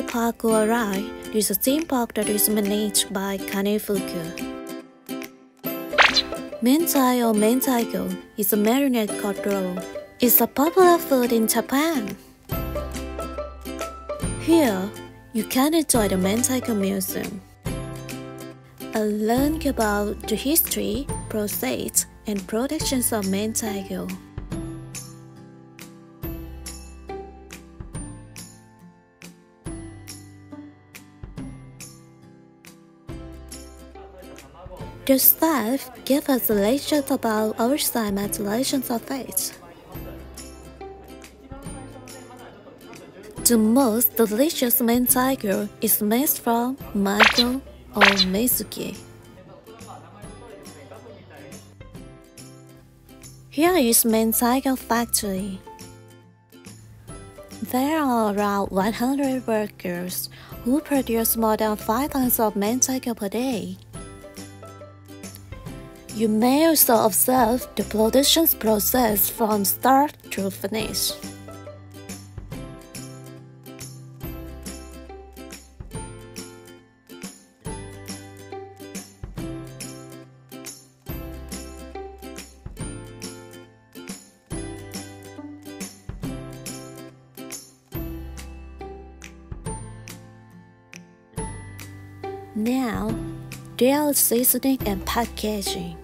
Mentai Park Oarai is a theme park that is managed by Kanefuku. Mentai or mentaiko is a marinade cod roll. It's a popular food in Japan. Here, you can enjoy the Mentaiko Museum and learn about the history, process, and productions of mentaiko. The staff give us a lecture about our style methylations of it. The most delicious mentaiko is made from mango or mezuki. Here is Mentaiko factory. There are around 100 workers who produce more than 5 tons of mentaiko per day. You may also observe the production process from start to finish. Now, are seasoning and packaging.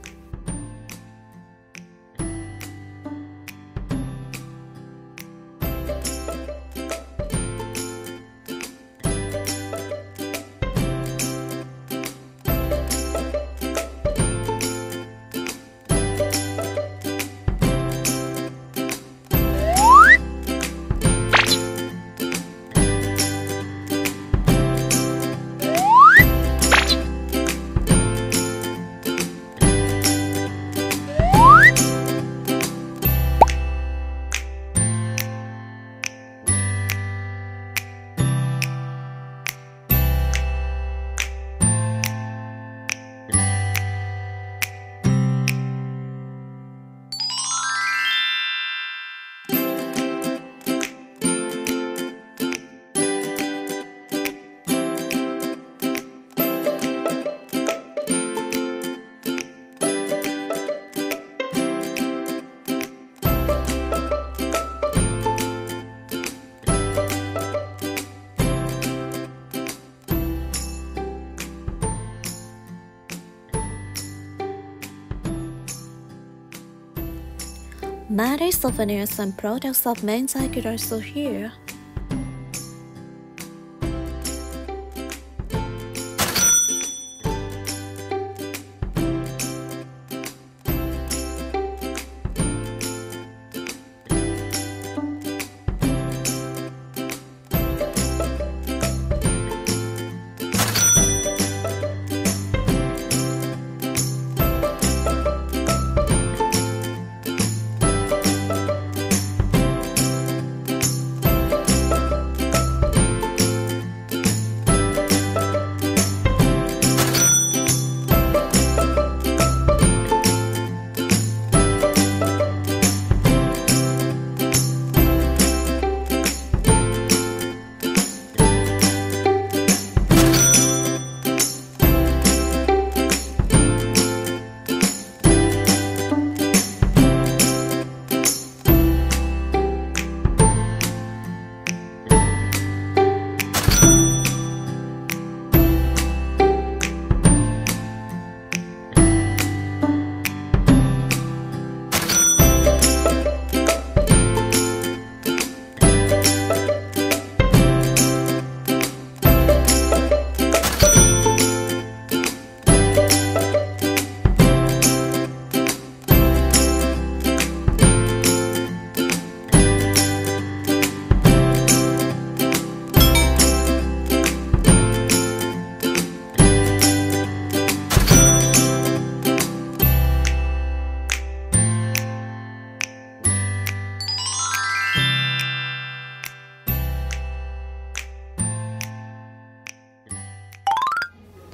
Many souvenirs and products of Mentaiko are also here.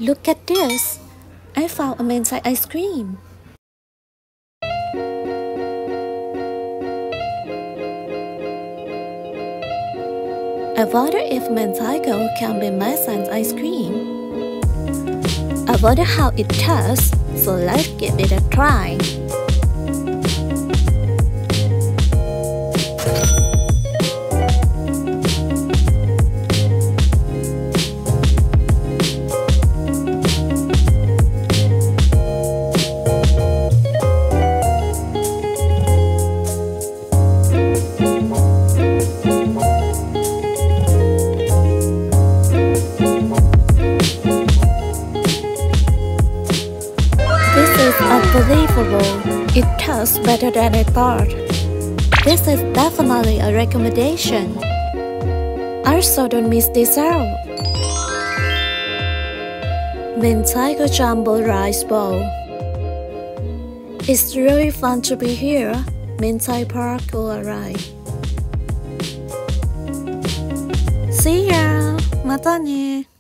Look at this! I found a mentai ice cream. I wonder if Mentaiko can be my son's ice cream. I wonder how it tastes, so let's give it a try. smells better than I thought. This is definitely a recommendation. Also don't miss this out. Mint Jumbo Rice Bowl It's really fun to be here. Mentai Park will arrive. See ya! またね